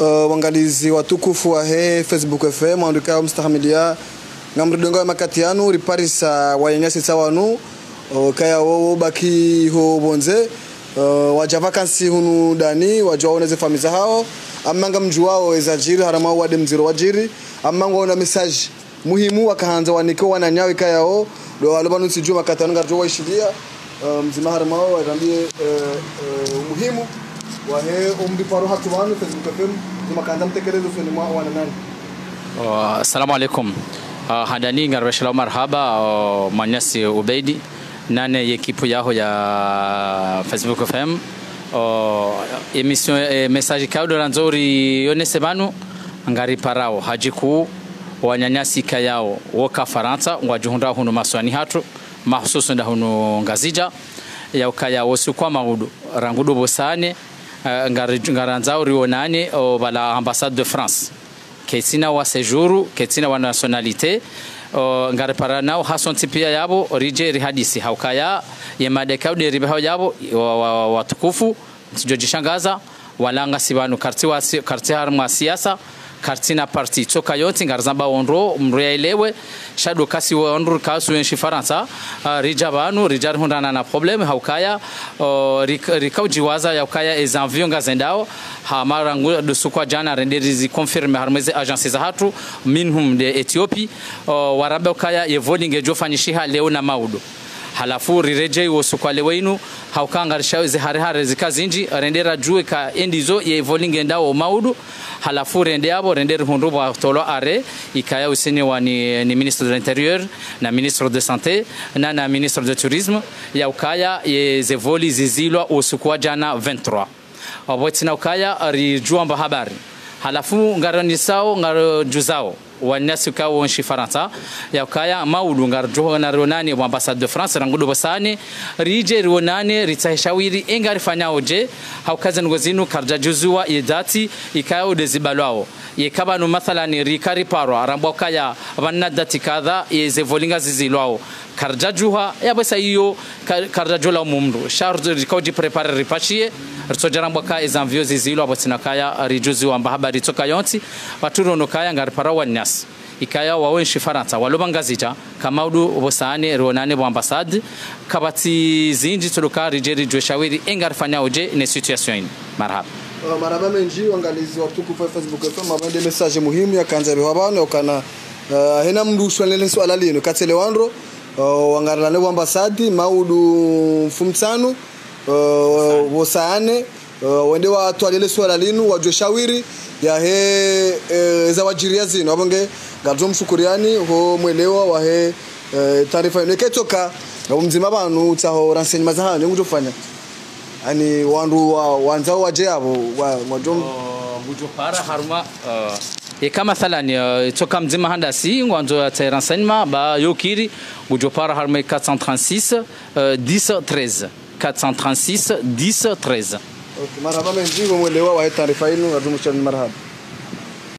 uh, wangalizi watukufu wa he facebook fm andika mstahamilia ngamridonga ya makati yanu riparisa wanyanyasi tsawanu uh, kaya wowo baki ho bonze uh, waja vakansi hunu dani waja waoneze famiza hao amanga mju wao ezajiri harama wade mziro wajiri amanga waona message muhimu wakahanza wanike wananyawe kayao do walobanu sijua makatanu ngarjo waishilia uh, mzima harama wao warambie uh, uh, muhimu tumakanda mtekelezo feni mwa wana nani Uh, Assalamu alaikum. Uh, hadani ngarweshela marhaba Manyasi Ubeidi nane yekipu yaho ya Facebook FM. Emission eh, message kaudora nzori yonese banu ngari parao hajiku wanyanyasi kayao woka Faransa ngwajuhunda hunu maswani hatu mahususu nda hunu ngazija yaukaya wosi kwa maudu rangudu bosane ngaranzao rionane o bala ambassade de France. Ketsina wa séjour ketsina wa nationalité. Para nao hasonti pia yabo rije rihadisi. Haukaya yemade kaude ribaho yabo watukufu wa, wa sijojishangaza walanga sibanu karti wa karti harma siasa karti na parti. Toka yote ngarzamba onro mreelewe shado kasi wa onro kasu en faransa uh, rija banu rija hundana na problem haukaya uh, rikau jiwaza yaukaya ez envion gazendao hamara ngu dusukwa jana renderizi confirme harmeze agence za hatu minhum de Ethiopia uh, warabe ukaya yevolinge jofanishiha leo na maudo halafu rirejei wosukwale weinu haukangarisha ziharihare zikazinji rendera jue ka endizo ye volinge ndao maudu. Halafu rende abo rende hundu bwa tolo are ikaya usini wa ni, ni ministre de l'intérieur na ministre de santé na na ministre de tourisme. Ya ukaya ye zevoli zizilwa usukwa jana 23 wabotina ukaya rijuamba habari. Halafu ngaronisao ngaro juzao wanyasi ka wonshi faransa ya kaya maudu ngar joho na ronani wa ambassade de france rangudo basane rije ronani ritahishawiri engari fanyaoje haukaza ngozinu karja juzua yedati ikayo de zibalwao yekabanu mathalan rikari paro arambwa kaya banna dati kadha yeze volinga zizilwao karja yabesa ya iyo karjajula mumru. Charge rikoji prepare ripachie ritsojara ka ezanvio zizilo abo kaya rijuzi wamba habari toka yonti paturo no kaya ngar para wanyas ikaya wawenshi faransa. Waloba ngazija kamaudu obosane ronane bo ambassade kabati zinji tuluka rijeri jweshawiri engar fanya oje ne situation ini. Marhaba. Uh, maraba menji wangalizi watukufu wa facebook fm mabande message muhimu yakanza kanza bihabano kana uh, hena mndu swalele swala lino katsele wanro uh, wangarala ne ambasadi maudu fumtsanu wosaane wosane uh, wende watwalile swala linu wajwe shawiri ya he uh, za wajiria zino abonge gadzo mshukuriani ho mwelewa wa he uh, taarifa ino iketoka ngabo mzima banu utsaho renseignement za hano ngutofanya ani wandu wa, wanzao waje abo wa, wajom haruma uh, e kama mathalan uh, toka mzima handasi ngwanzo ya ta renseignement ba yokiri gujo para harme 436 uh, 10 13 436 10 13 okay, marhaba menji mwelewa wa he taarifa yenu mshukuriani marhaba